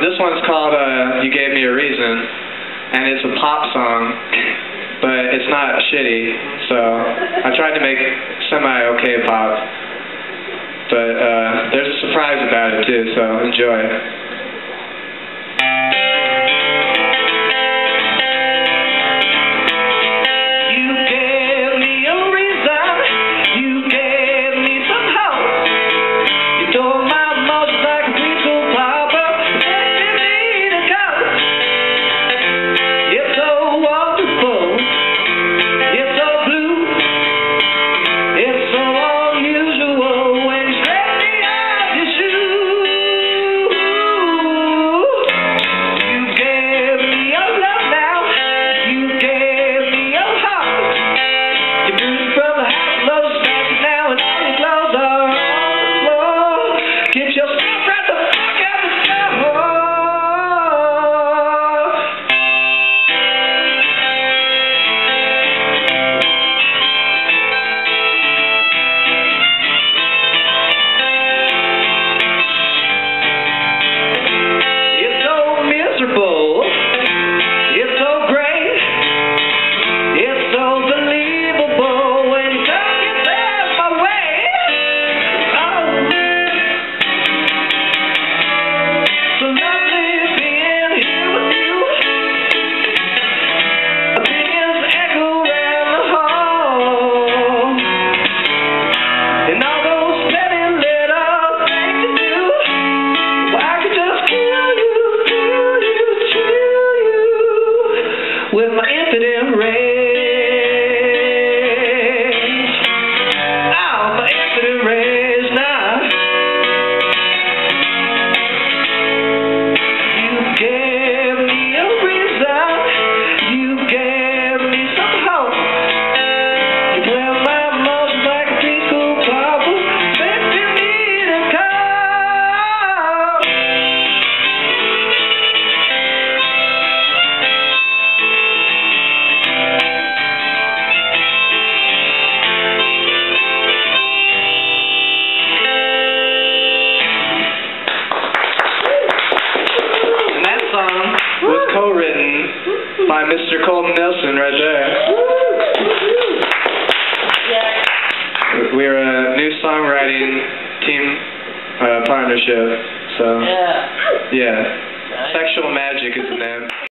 This one's called uh, You Gave Me a Reason, and it's a pop song, but it's not shitty, so I tried to make semi-okay pop, but uh, there's a surprise about it too, so enjoy. With my infinite range. By Mr. Colton Nelson right there. We're a new songwriting team uh, partnership, so Yeah. yeah. Sexual Magic is the name.